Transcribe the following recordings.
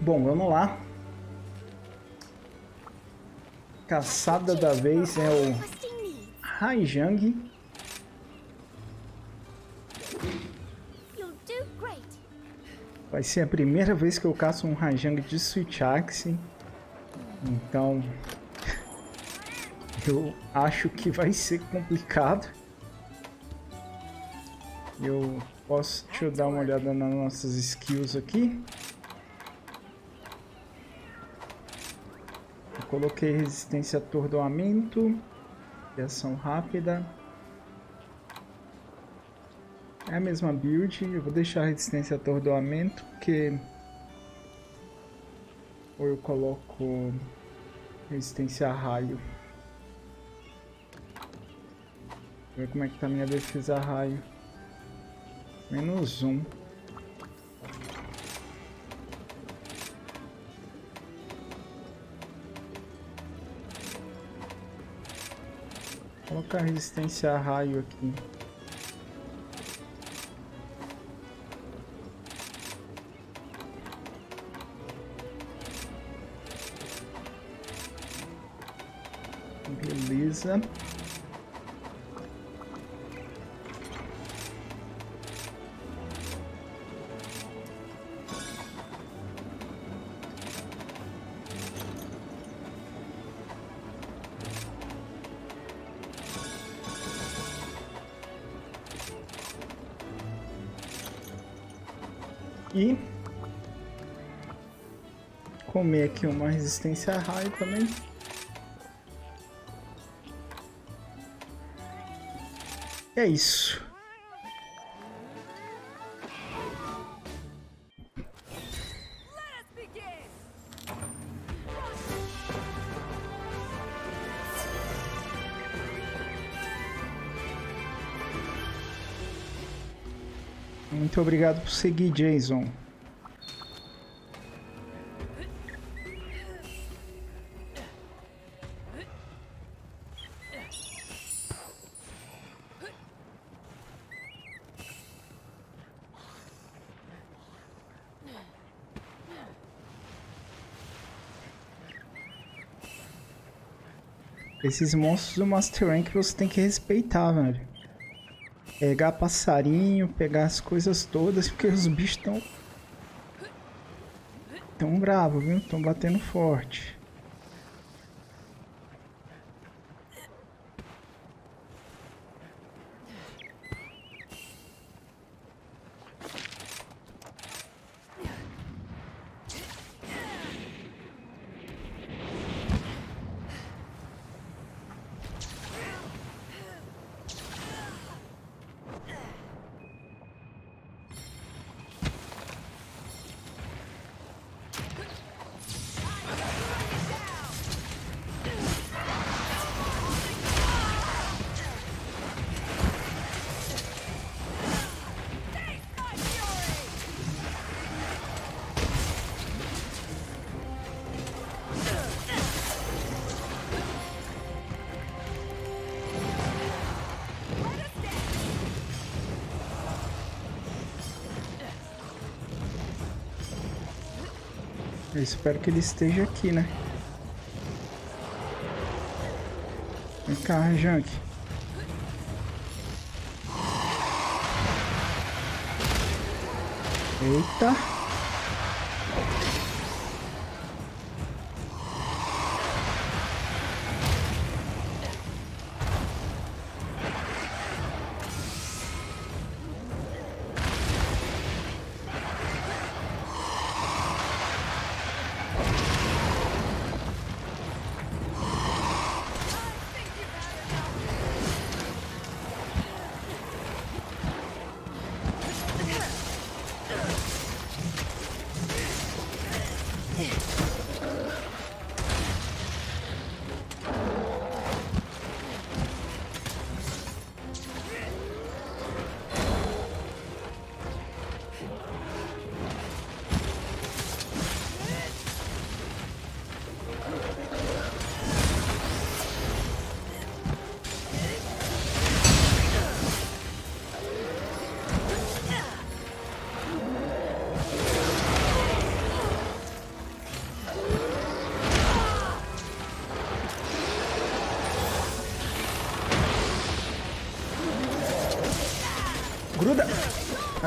Bom, vamos lá. Caçada da vez é o Haijang. Vai ser a primeira vez que eu caço um Rajang de Switch Axe. Então... Eu acho que vai ser complicado. Eu posso... Deixa eu dar uma olhada nas nossas skills aqui. Coloquei resistência a atordoamento. Reação rápida. É a mesma build, eu vou deixar resistência a atordoamento, porque... Ou eu coloco resistência a raio. Ver como é que tá minha defesa a raio. Menos um. Colocar resistência a raio aqui. Beleza. E comer aqui uma resistência a raio também. É isso. Muito obrigado por seguir, Jason. Esses monstros do Master Rank você tem que respeitar, velho. Pegar passarinho, pegar as coisas todas, porque os bichos estão... Tão bravos, viu? Estão batendo forte. Eu espero que ele esteja aqui, né? Vem cá, Junk. Eita.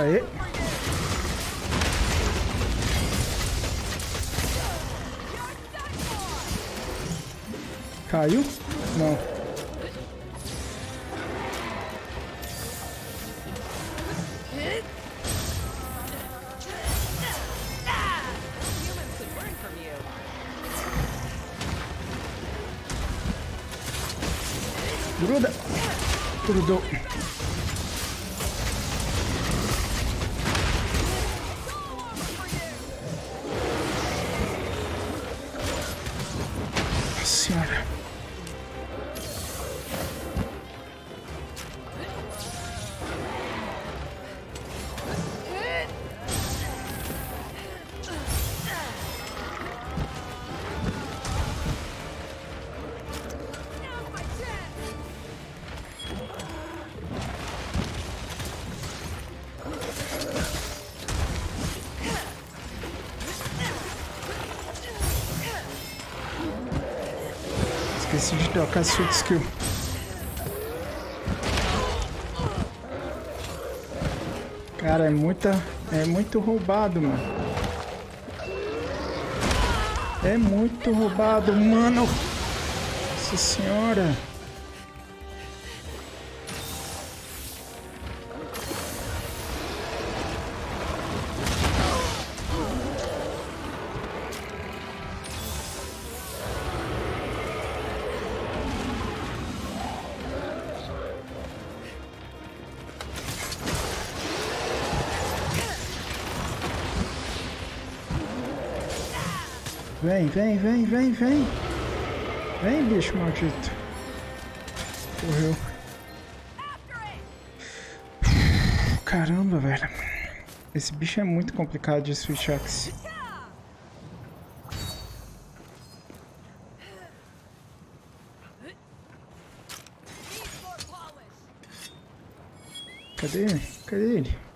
Aê. Caiu? Esqueci de trocar sweet skill. Cara, é muita. É muito roubado, mano. É muito roubado, mano. Nossa senhora. Vem, vem, vem, vem, vem. Vem, bicho maldito. Correu. Caramba, velho. Esse bicho é muito complicado de Switch Axe. Cadê ele? Cadê ele?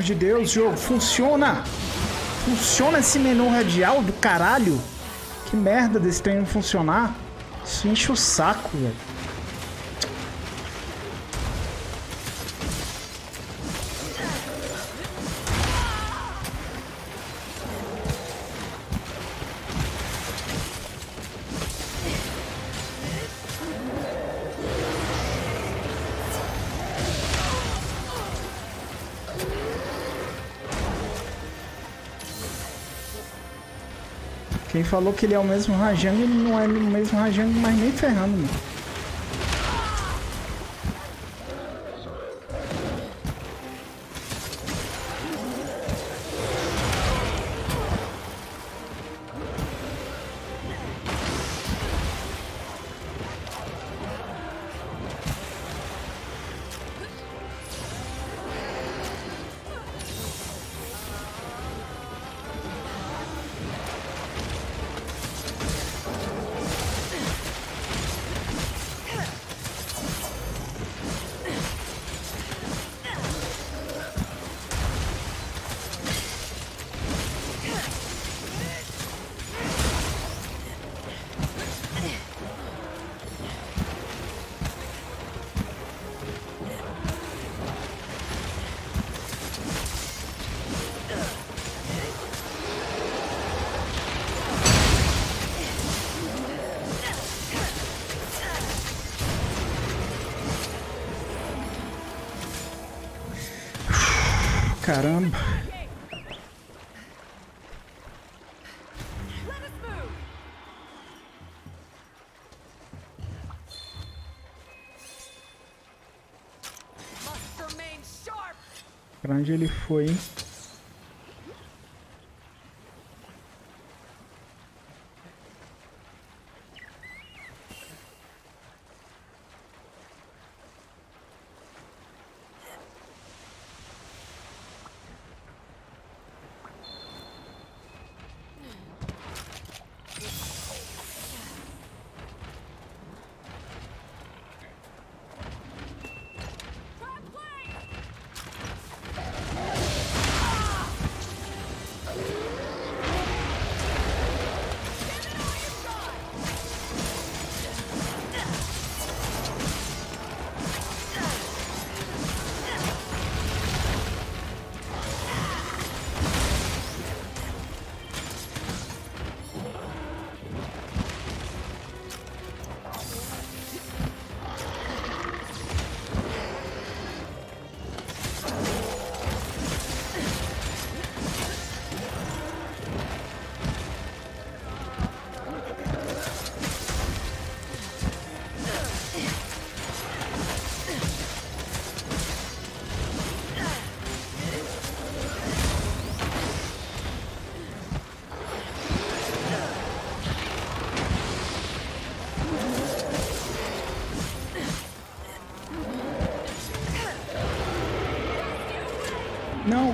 Amor de Deus, jogo, funciona! Funciona esse menu radial do caralho? Que merda desse trem não funcionar? Isso enche o saco, velho. Falou que ele é o mesmo Rajang, ele não é o mesmo Rajang, mas nem ferrando, mano. Caramba. Pra onde ele foi, hein?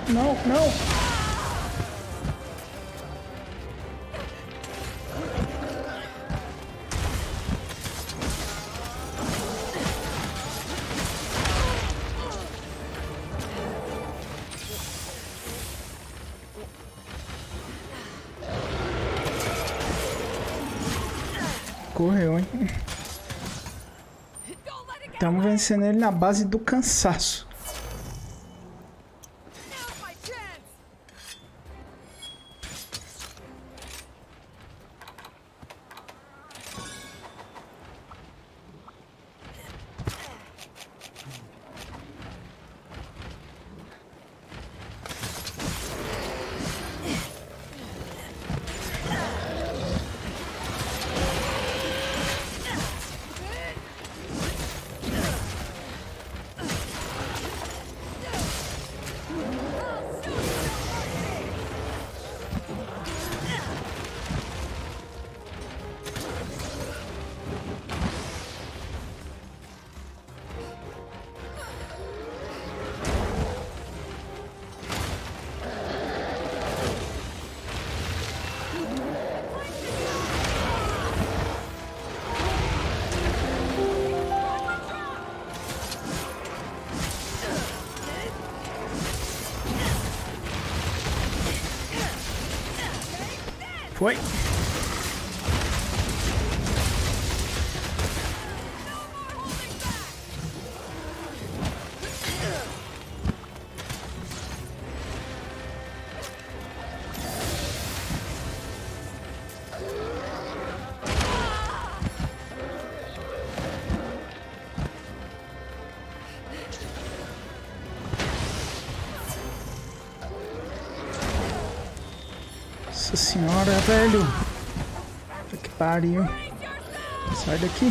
Não, não! Correu, hein? Estamos vencendo ele na base do cansaço. Pariu. Sai daqui.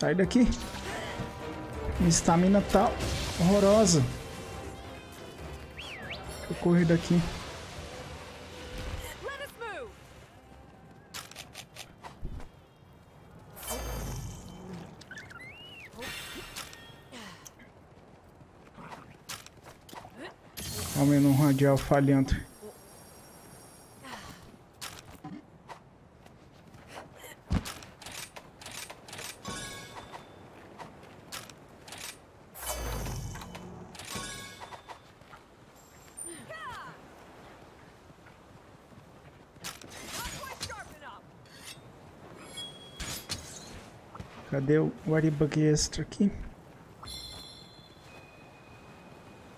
Sai daqui. Minha estamina tá horrorosa. Eu corri daqui. Menos um radial falhando. Cadê o Waribug extra aqui?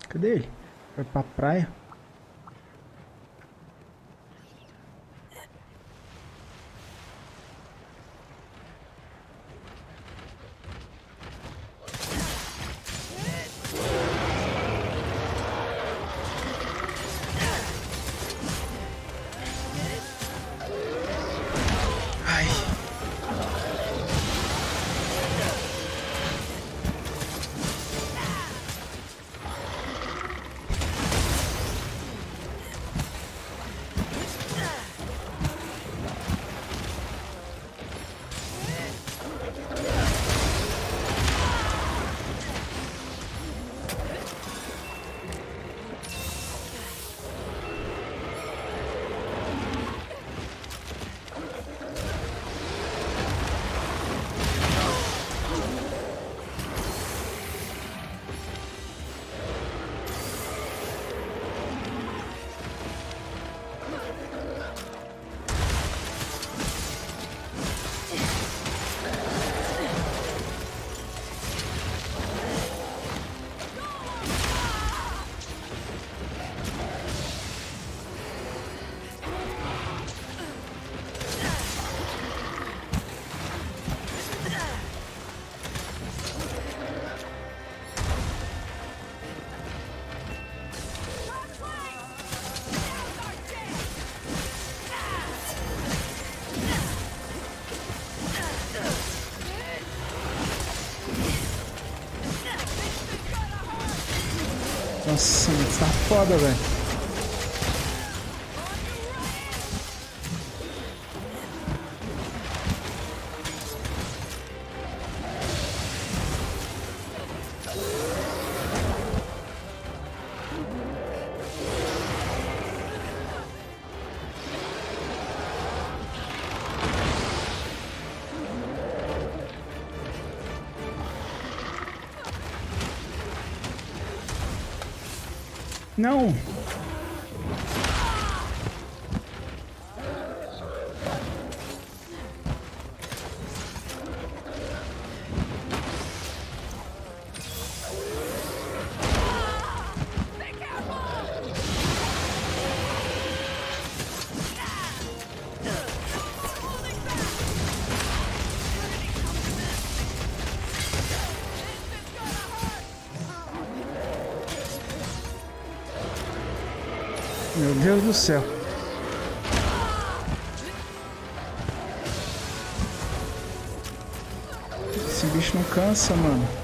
Cadê ele? Foi pra praia? Nossa, tá foda, velho. Não! Do céu. Esse bicho não cansa, mano.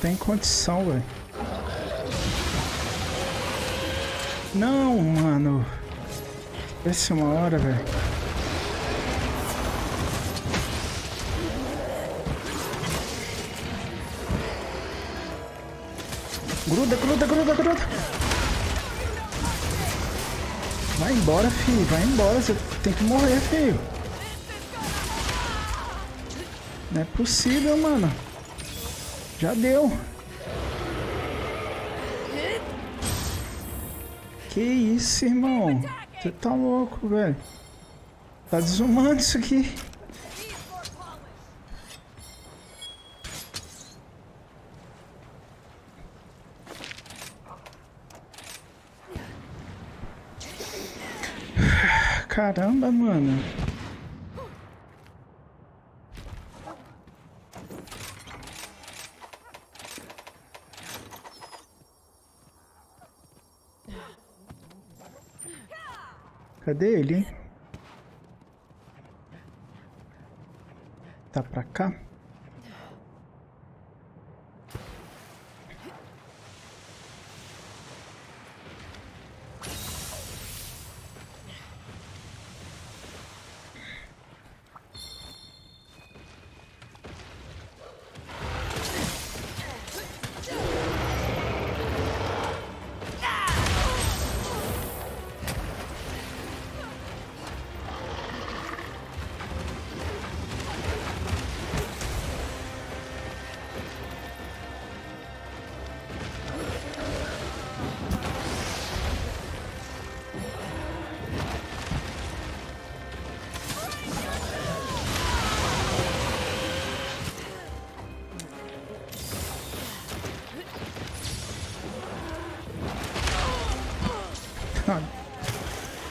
Tem condição, velho. Não, mano. Essa é uma hora, velho. Gruda, gruda, gruda, gruda. Vai embora, filho. Vai embora. Você tem que morrer, filho. Não é possível, mano. Já deu. Que isso, irmão? Você tá louco, velho. Tá desumano isso aqui. Caramba, mano. Cadê ele? Tá pra cá?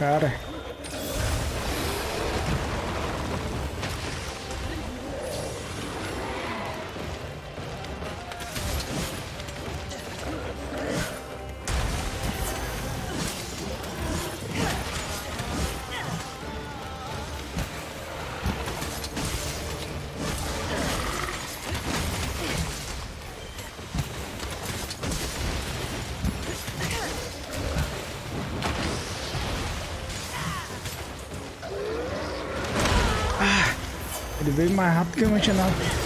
Cara. Veio mais rápido que eu imaginava. Put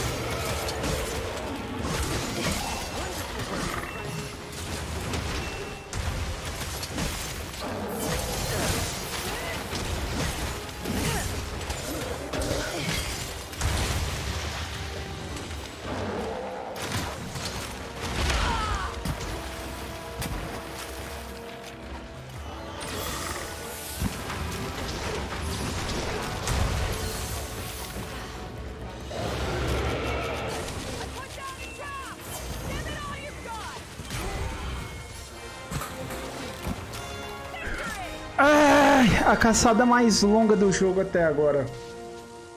a caçada mais longa do jogo até agora.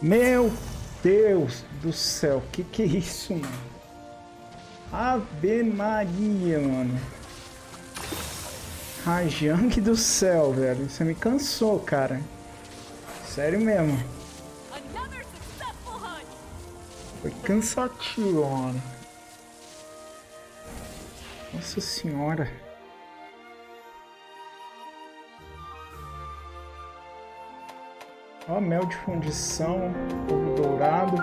Meu Deus do céu, que que é isso, mano? Ave Maria, mano. Rajang do céu, velho. Você me cansou, cara. Sério mesmo. Foi cansativo, mano. Nossa senhora. Ó, mel de fundição, ovo dourado.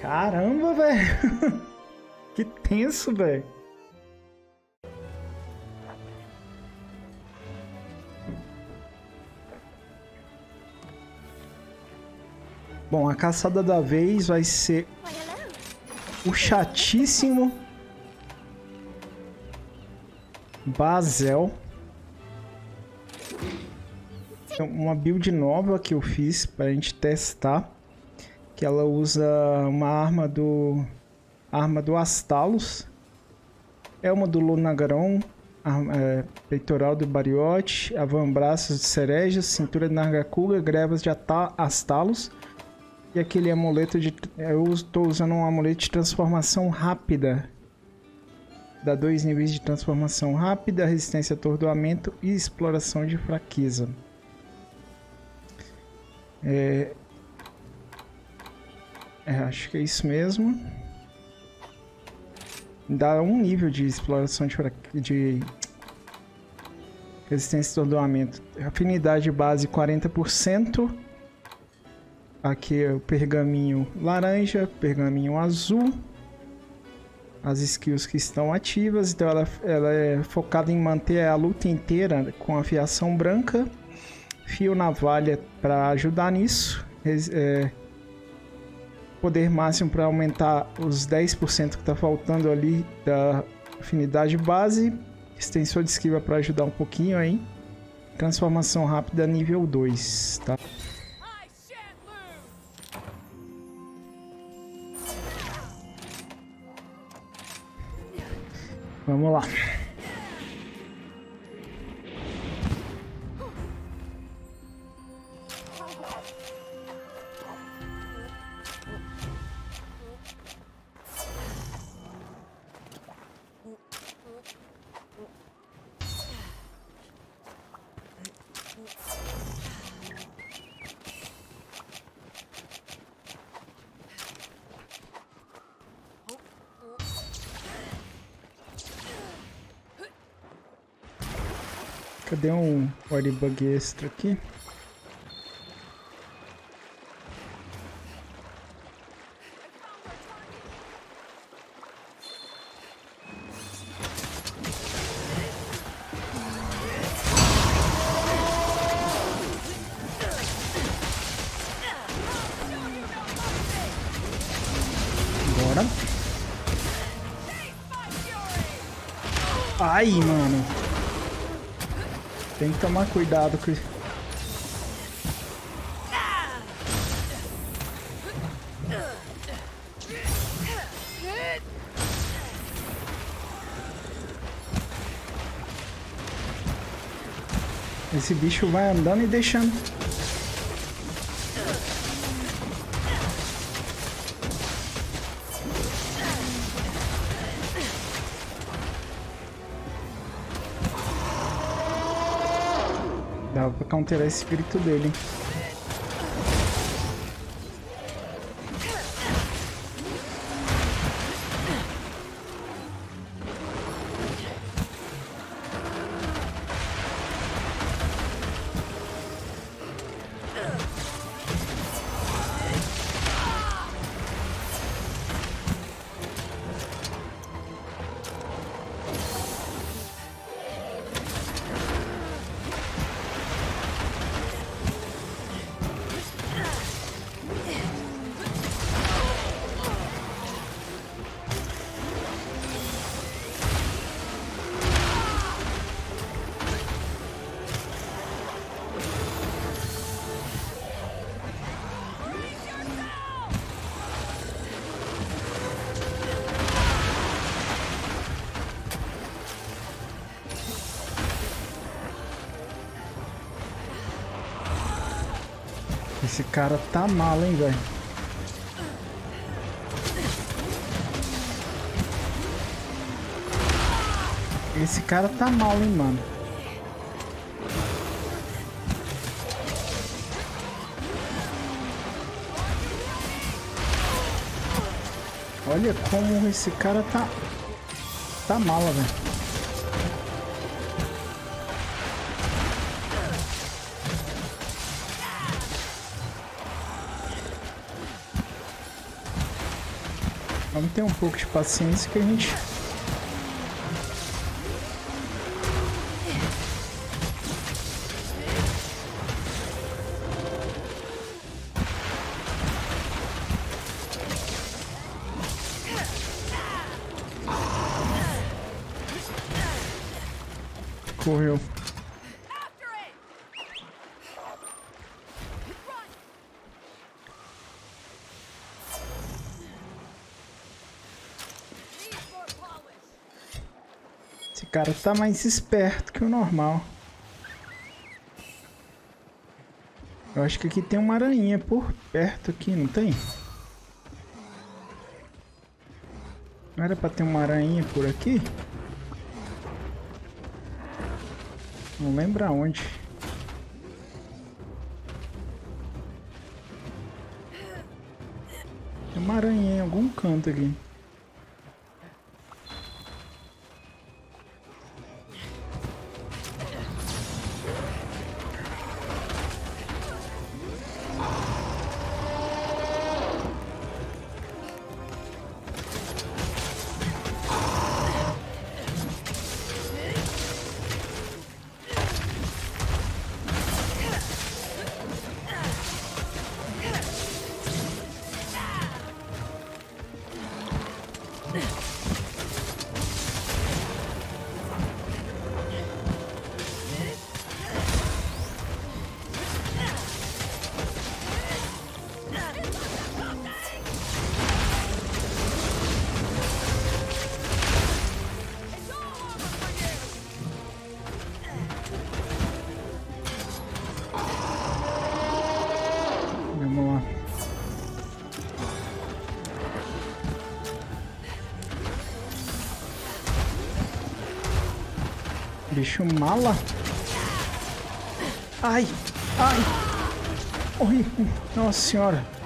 Caramba, velho. que tenso, velho. Bom, a caçada da vez vai ser o chatíssimo Basel. Uma build nova que eu fiz pra gente testar. Que ela usa uma arma do arma do Astalos. É uma do Lunagron, arma- é, peitoral do Bariote, avambraços de cerejas, cintura de Nargacuga, grevas de Astalos. E aquele amuleto de. Eu estou usando um amuleto de transformação rápida. Dá dois níveis de transformação rápida, resistência a atordoamento e exploração de fraqueza. É... é, acho que é isso mesmo. Dá um nível de exploração de, de resistência a atordoamento. Afinidade base 40%. Aqui é o pergaminho laranja, pergaminho azul. As skills que estão ativas, então ela, ela é focada em manter a luta inteira com afiação branca. Fio navalha para ajudar nisso. É, poder máximo para aumentar os 10% que está faltando ali da afinidade base. Extensor de esquiva para ajudar um pouquinho aí. Transformação rápida nível 2, tá? Vamos lá. Um Waribug extra aqui? Tomar cuidado isso. Esse bicho vai andando e deixando. Pra counterar esse grito dele. Esse cara tá mal, hein, velho. Esse cara tá mal, hein, mano. Olha como esse cara tá... Tá mala, velho. Ter um pouco de paciência que a gente... tá mais esperto que o normal. Eu acho que aqui tem uma aranha por perto aqui, não tem? Não era pra ter uma aranha por aqui? Não lembro aonde. Tem uma aranha em algum canto aqui. Bicho mala. Ai, ai. Oi, nossa senhora.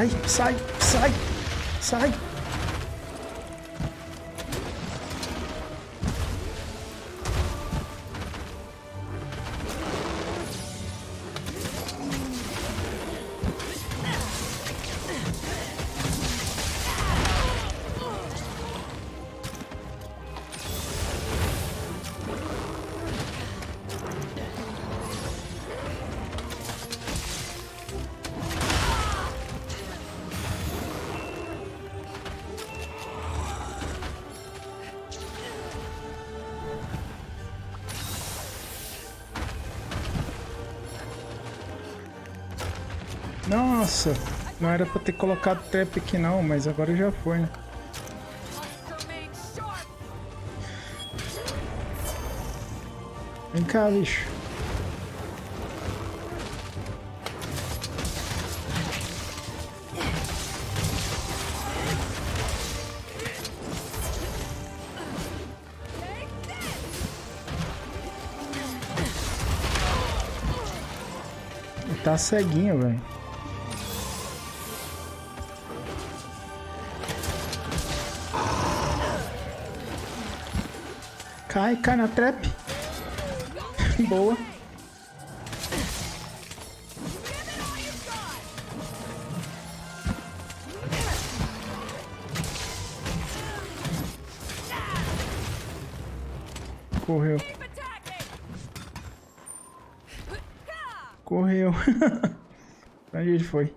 Sai, sai, sai, sai. Nossa. Não era pra ter colocado trap aqui não, mas agora já foi, né? Vem cá, bicho. Tá ceguinho, velho. Cai, cai na trap. Boa. Correu. Correu. pra onde ele foi?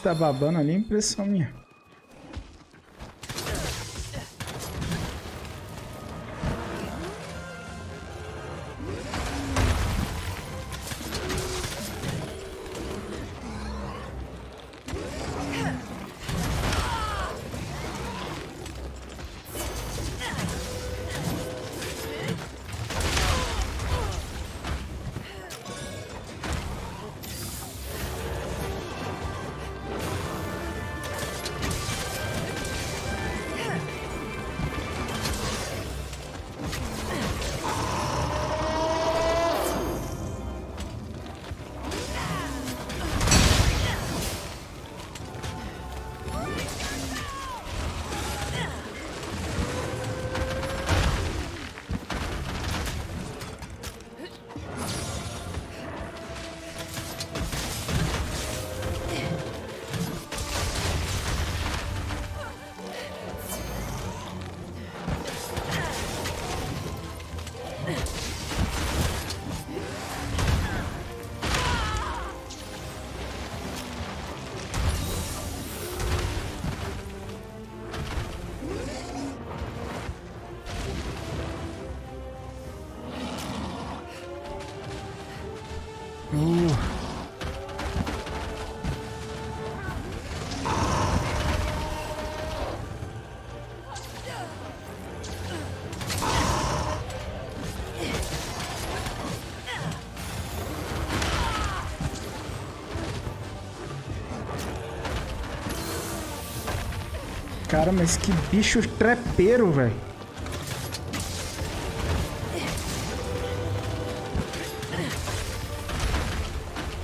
Tá babando ali, impressão minha. Cara, mas que bicho trepeiro, velho.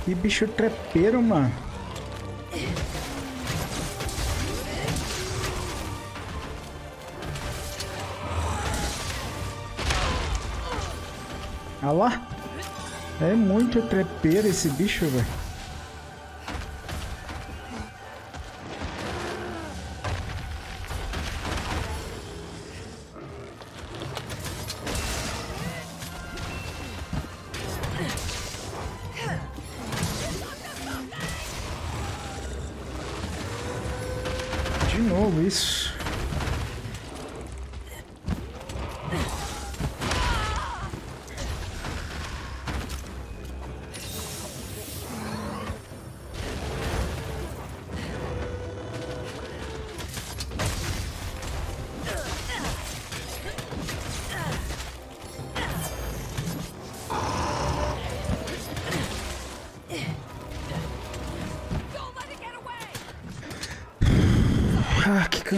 Que bicho trepeiro, mano. Olha lá. É muito trepeiro esse bicho, velho. Novo isso.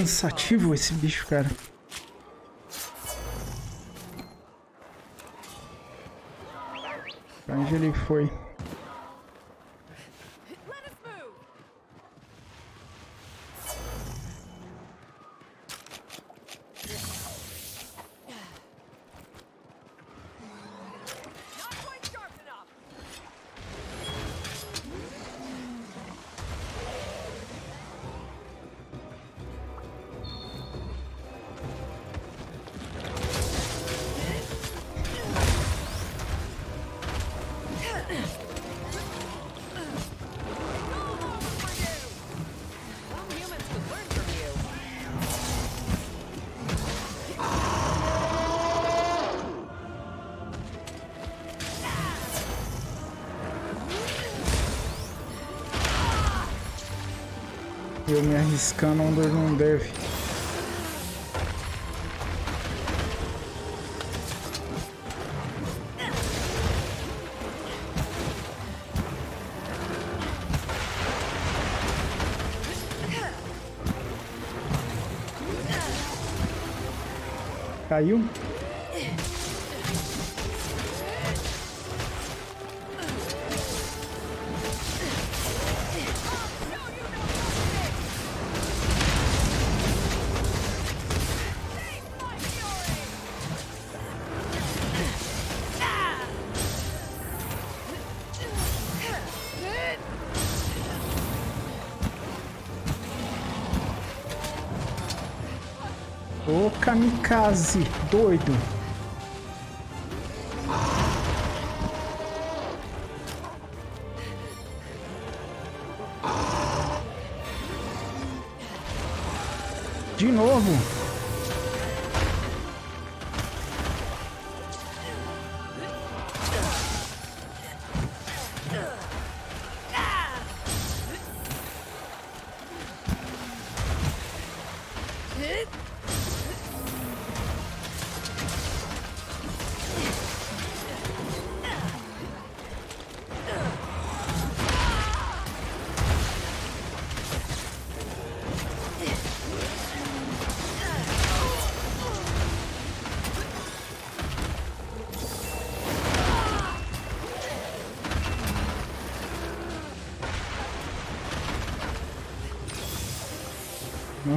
Cansativo esse bicho, cara. Pra onde ele foi? Eu me arriscando onde não deve. Caiu? Kamikaze, doido.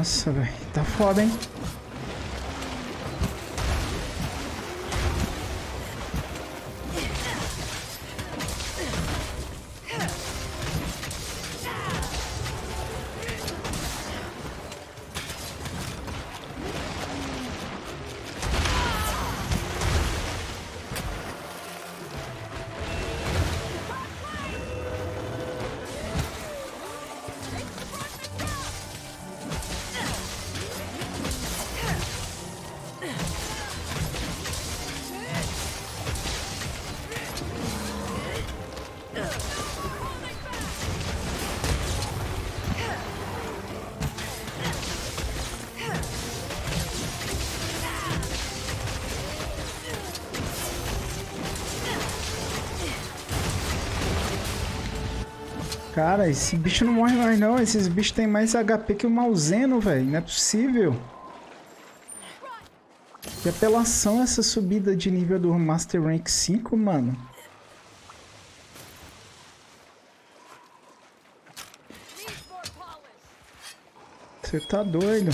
Nossa, velho. Tá foda, hein? Cara, esse bicho não morre mais não. Esses bichos têm mais HP que o Malzeno, velho. Não é possível. Que apelação essa subida de nível do Master Rank 5, mano. Você tá doido.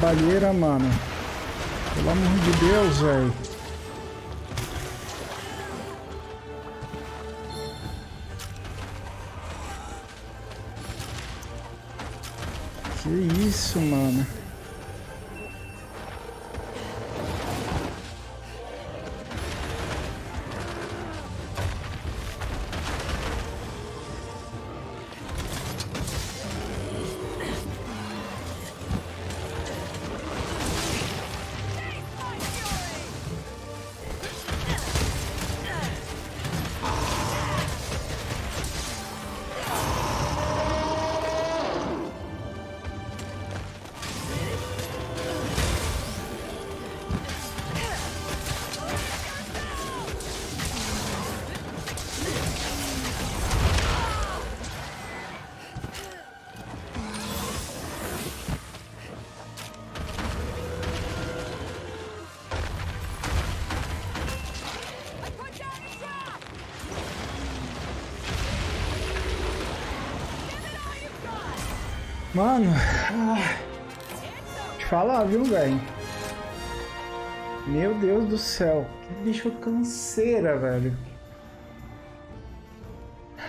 Que roubalheira, mano. Pelo amor de Deus, velho. Mano, te falar, viu, velho? Meu Deus do céu, que bicho canseira, velho.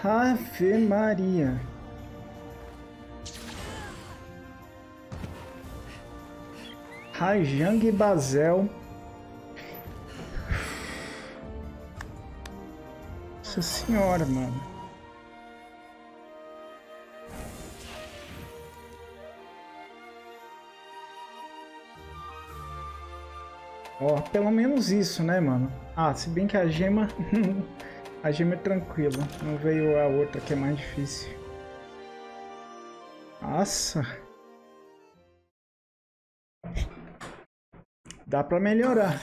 Ave Maria. Rajang Bazel. Nossa senhora, mano. Ó, pelo menos isso, né, mano? Ah, se bem que a gema... a gema é tranquila. Não veio a outra que é mais difícil. Nossa. Dá pra melhorar.